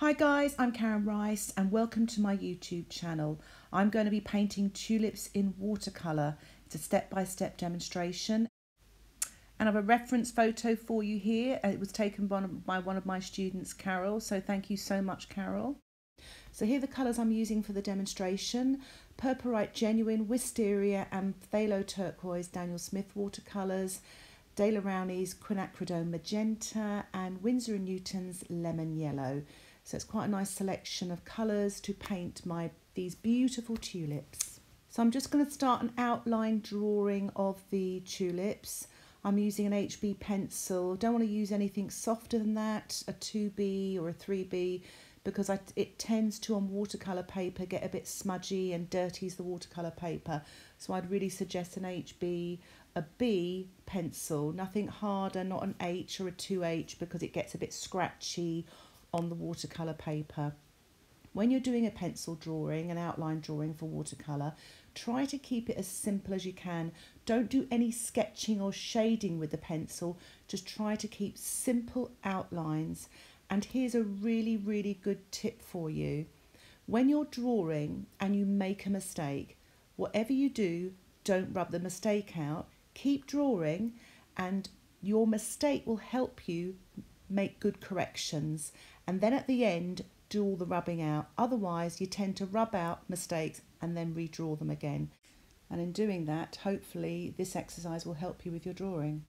Hi guys, I'm Karen Rice and welcome to my YouTube channel. I'm going to be painting tulips in watercolour. It's a step-by-step demonstration. And I have a reference photo for you here. It was taken by one of my students, Carol, so thank you so much, Carol. So here are the colours I'm using for the demonstration. Purpurite Genuine, Wisteria and Phthalo Turquoise Daniel Smith watercolours. Daler Rowney's Quinacridone Magenta and Winsor & Newton's Lemon Yellow. So it's quite a nice selection of colours to paint my these beautiful tulips. So I'm just going to start an outline drawing of the tulips. I'm using an HB pencil. Don't want to use anything softer than that, a 2B or a 3B, because I, it tends to on watercolour paper get a bit smudgy and dirties the watercolour paper. So I'd really suggest an HB, a B pencil, nothing harder, not an H or a 2H because it gets a bit scratchy on the watercolour paper. When you're doing a pencil drawing, an outline drawing for watercolour, try to keep it as simple as you can. Don't do any sketching or shading with the pencil. Just try to keep simple outlines. And here's a really, really good tip for you. When you're drawing and you make a mistake, whatever you do, don't rub the mistake out. Keep drawing and your mistake will help you make good corrections and then at the end do all the rubbing out. Otherwise, you tend to rub out mistakes and then redraw them again. And in doing that, hopefully, this exercise will help you with your drawing.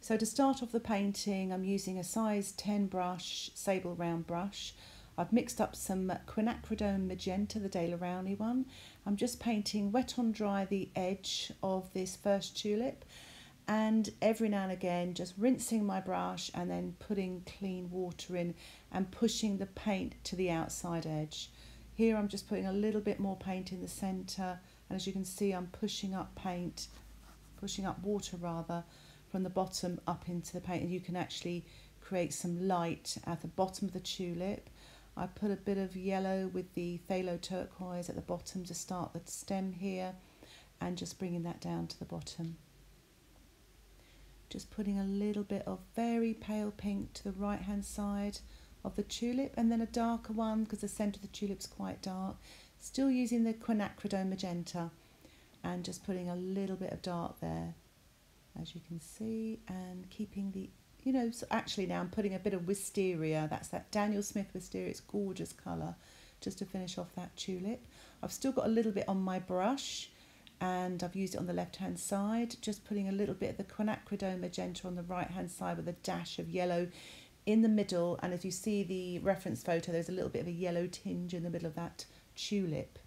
So to start off the painting, I'm using a size 10 brush, sable round brush. I've mixed up some quinacridone magenta, the Daler Rowney one. I'm just painting wet on dry the edge of this first tulip and every now and again just rinsing my brush and then putting clean water in and pushing the paint to the outside edge. Here I'm just putting a little bit more paint in the centre and as you can see I'm pushing up paint, pushing up water rather from the bottom up into the paint and you can actually create some light at the bottom of the tulip. I put a bit of yellow with the phthalo turquoise at the bottom to start the stem here and just bringing that down to the bottom just putting a little bit of very pale pink to the right hand side of the tulip and then a darker one because the centre of the tulip's quite dark. Still using the quinacridone magenta and just putting a little bit of dark there as you can see and keeping the you know so actually now I'm putting a bit of wisteria that's that Daniel Smith wisteria it's gorgeous colour just to finish off that tulip. I've still got a little bit on my brush and I've used it on the left hand side just putting a little bit of the quinacridone magenta on the right hand side with a dash of yellow in the middle. And as you see the reference photo there's a little bit of a yellow tinge in the middle of that tulip.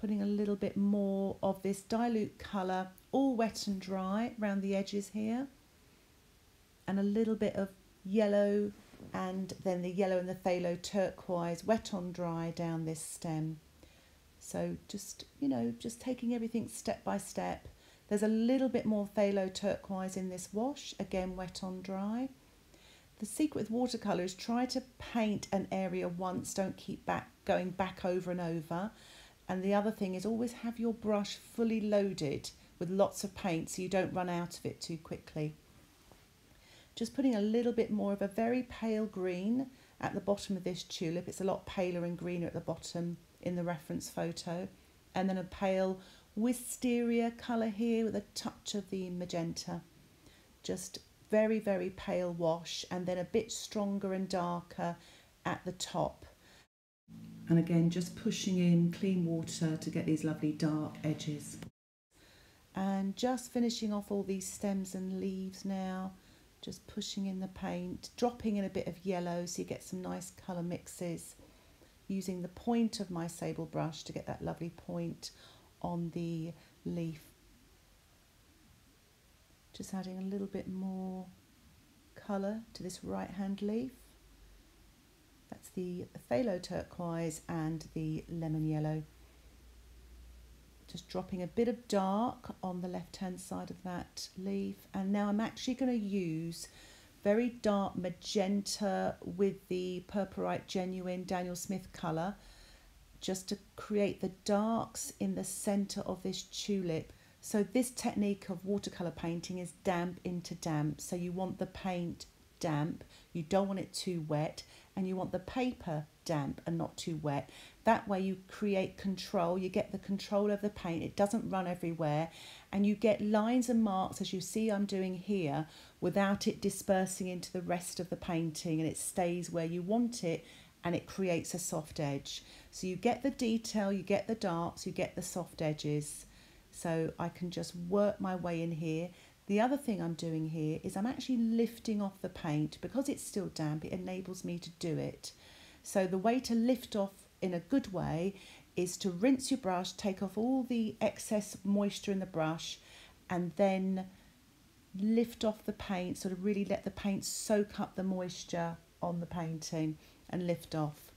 Putting a little bit more of this dilute colour all wet and dry around the edges here. And a little bit of yellow and then the yellow and the phthalo turquoise wet on dry down this stem so just, you know, just taking everything step by step. There's a little bit more phthalo turquoise in this wash, again wet on dry. The secret with watercolour is try to paint an area once, don't keep back going back over and over. And the other thing is always have your brush fully loaded with lots of paint so you don't run out of it too quickly. Just putting a little bit more of a very pale green at the bottom of this tulip. It's a lot paler and greener at the bottom in the reference photo. And then a pale wisteria colour here with a touch of the magenta. Just very, very pale wash and then a bit stronger and darker at the top. And again, just pushing in clean water to get these lovely dark edges. And just finishing off all these stems and leaves now. Just pushing in the paint, dropping in a bit of yellow so you get some nice colour mixes using the point of my sable brush to get that lovely point on the leaf. Just adding a little bit more colour to this right hand leaf. That's the phthalo turquoise and the lemon yellow. Just dropping a bit of dark on the left hand side of that leaf. And now I'm actually going to use very dark magenta with the Purpurite Genuine Daniel Smith colour just to create the darks in the centre of this tulip. So this technique of watercolour painting is damp into damp. So you want the paint damp, you don't want it too wet, and you want the paper damp and not too wet. That way you create control, you get the control of the paint, it doesn't run everywhere, and you get lines and marks as you see I'm doing here without it dispersing into the rest of the painting and it stays where you want it and it creates a soft edge. So you get the detail, you get the darks, you get the soft edges. So I can just work my way in here. The other thing I'm doing here is I'm actually lifting off the paint. Because it's still damp, it enables me to do it. So the way to lift off in a good way is to rinse your brush, take off all the excess moisture in the brush, and then lift off the paint, sort of really let the paint soak up the moisture on the painting and lift off.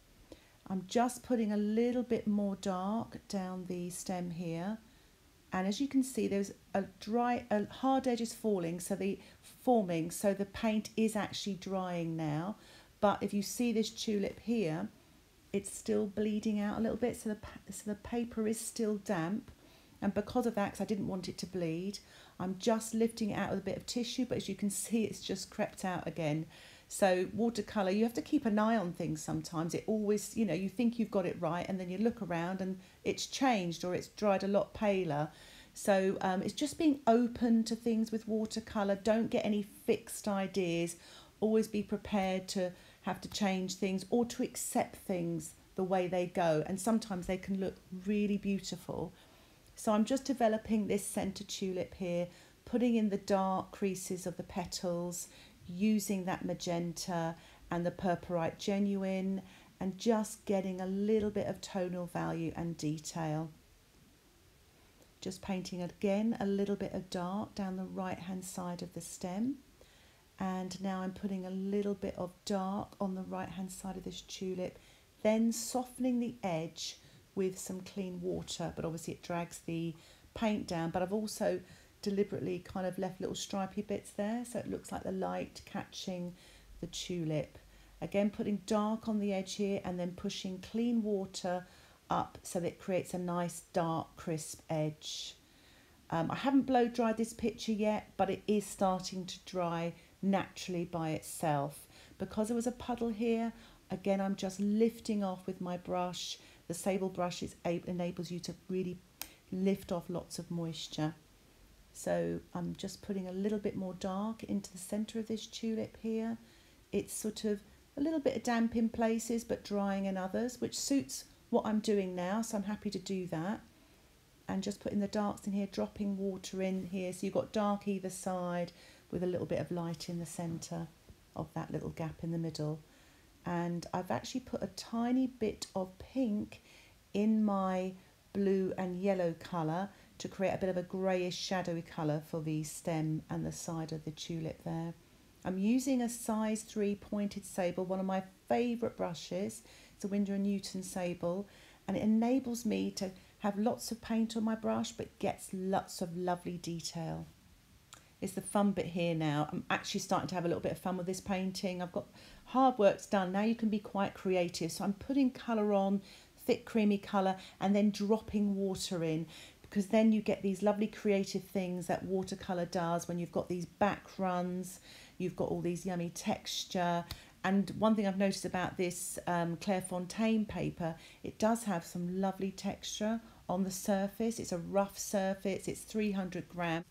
I'm just putting a little bit more dark down the stem here and as you can see there's a dry a hard edge is falling so the forming so the paint is actually drying now but if you see this tulip here it's still bleeding out a little bit so the, so the paper is still damp and because of that because I didn't want it to bleed I'm just lifting it out with a bit of tissue but as you can see it's just crept out again so watercolor, you have to keep an eye on things sometimes. It always, you know, you think you've got it right and then you look around and it's changed or it's dried a lot paler. So um, it's just being open to things with watercolor. Don't get any fixed ideas. Always be prepared to have to change things or to accept things the way they go. And sometimes they can look really beautiful. So I'm just developing this centre tulip here, putting in the dark creases of the petals, using that magenta and the Purpurite Genuine and just getting a little bit of tonal value and detail. Just painting again a little bit of dark down the right hand side of the stem. And now I'm putting a little bit of dark on the right hand side of this tulip, then softening the edge with some clean water, but obviously it drags the paint down. But I've also deliberately kind of left little stripy bits there so it looks like the light catching the tulip. Again putting dark on the edge here and then pushing clean water up so that it creates a nice dark crisp edge. Um, I haven't blow dried this picture yet but it is starting to dry naturally by itself. Because there was a puddle here again I'm just lifting off with my brush. The sable brush is, able, enables you to really lift off lots of moisture. So I'm just putting a little bit more dark into the centre of this tulip here. It's sort of a little bit of damp in places but drying in others, which suits what I'm doing now, so I'm happy to do that. And just putting the darks in here, dropping water in here, so you've got dark either side with a little bit of light in the centre of that little gap in the middle. And I've actually put a tiny bit of pink in my blue and yellow colour to create a bit of a greyish shadowy colour for the stem and the side of the tulip there. I'm using a size 3 pointed sable, one of my favourite brushes. It's a Winsor & Newton sable and it enables me to have lots of paint on my brush but gets lots of lovely detail. It's the fun bit here now. I'm actually starting to have a little bit of fun with this painting. I've got hard work's done. Now you can be quite creative. So I'm putting colour on, thick creamy colour and then dropping water in because then you get these lovely creative things that watercolour does when you've got these back runs, you've got all these yummy texture. And one thing I've noticed about this um, Clairefontaine paper, it does have some lovely texture on the surface. It's a rough surface, it's 300 grams.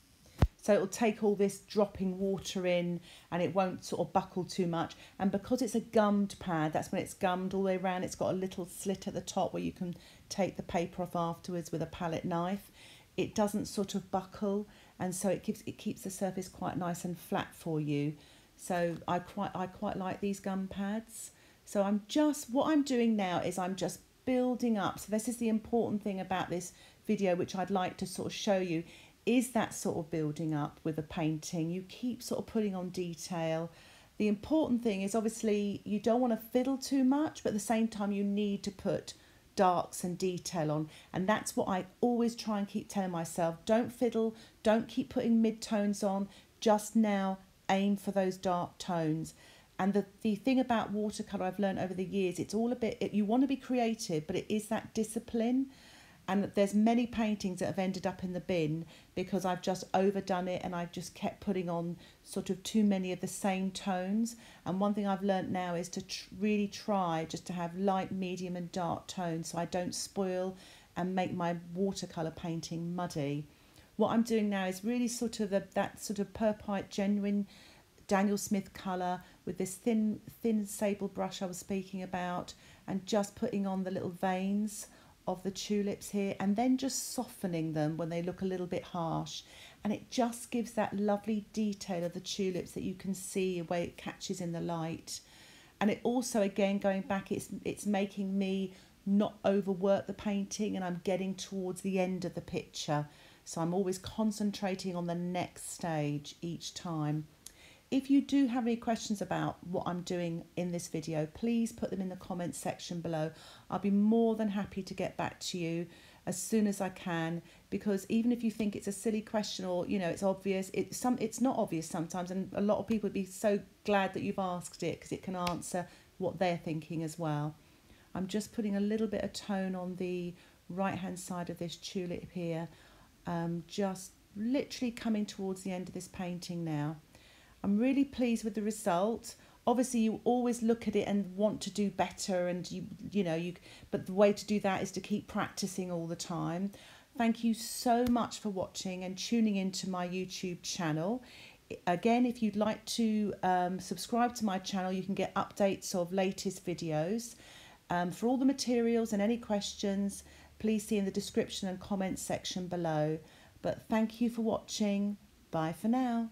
So it'll take all this dropping water in and it won't sort of buckle too much. And because it's a gummed pad, that's when it's gummed all the way around. It's got a little slit at the top where you can take the paper off afterwards with a palette knife. It doesn't sort of buckle and so it keeps it keeps the surface quite nice and flat for you. So I quite I quite like these gum pads. So I'm just what I'm doing now is I'm just building up. So this is the important thing about this video which I'd like to sort of show you is that sort of building up with a painting. You keep sort of putting on detail. The important thing is obviously you don't want to fiddle too much, but at the same time you need to put darks and detail on. And that's what I always try and keep telling myself. Don't fiddle, don't keep putting mid-tones on. Just now aim for those dark tones. And the, the thing about watercolour I've learned over the years, it's all a bit, it, you want to be creative, but it is that discipline and there's many paintings that have ended up in the bin because I've just overdone it and I've just kept putting on sort of too many of the same tones. And one thing I've learnt now is to tr- really try just to have light medium and dark tones so I don't spoil and make my watercolor painting muddy. What I'm doing now is really sort of that sort of purpurite genuine Daniel Smith colour with this thin thin sable brush I was speaking about and just putting on the little veins of the tulips here and then just softening them when they look a little bit harsh. And it just gives that lovely detail of the tulips that you can see way it catches in the light. And it also again going back it's it's making me not overwork the painting and I'm getting towards the end of the picture. So I'm always concentrating on the next stage each time if you do have any questions about what I'm doing in this video, please put them in the comments section below. I'll be more than happy to get back to you as soon as I can because even if you think it's a silly question or you know it's obvious it's some it's not obvious sometimes and a lot of people would be so glad that you've asked it because it can answer what they're thinking as well. I'm just putting a little bit of tone on the right hand side of this tulip here um, just literally coming towards the end of this painting now. I'm really pleased with the result. Obviously, you always look at it and want to do better, and you you know you. But the way to do that is to keep practicing all the time. Thank you so much for watching and tuning into my YouTube channel. Again, if you'd like to um, subscribe to my channel, you can get updates of latest videos. Um, for all the materials and any questions, please see in the description and comments section below. But thank you for watching. Bye for now.